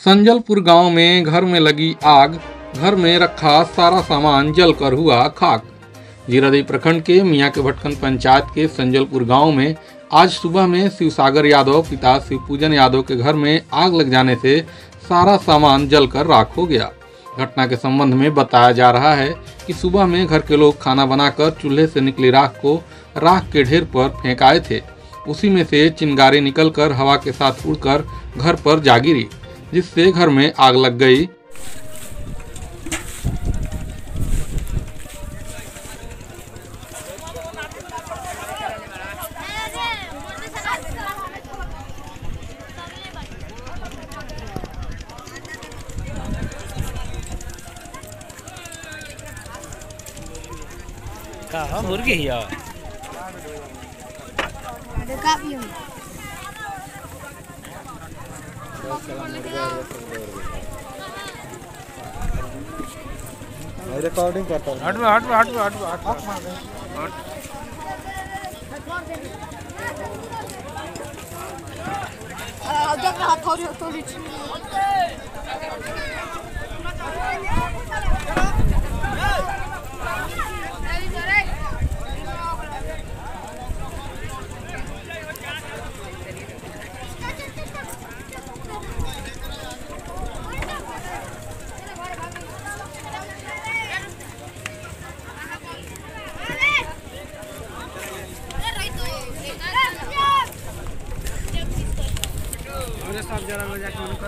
संजलपुर गाँव में घर में लगी आग। घर में रखा सारा सामान जलकर हुआ खाक। जीरादेवी प्रखंड के मियाँ के भटकन पंचायत के संजलपुर गाँव में आज सुबह में शिवसागर यादव, पिता शिवपूजन यादव के घर में आग लग जाने से सारा सामान जलकर राख हो गया। घटना के संबंध में बताया जा रहा है कि सुबह में घर के लोग खाना बनाकर चूल्हे से निकली राख को राख के ढेर पर फेंकाए थे। उसी में से चिंगारी निकलकर हवा के साथ उड़कर घर पर जा गिरी। जिससे घर में आग लग गई। का मुर्गी हिया Kapium. रिकॉर्डिंग करता हूँ हट में हट में हट में हट में हट हट मार थोड़ी देख रहा थोड़ी थोड़ी सब जरा जाके उनको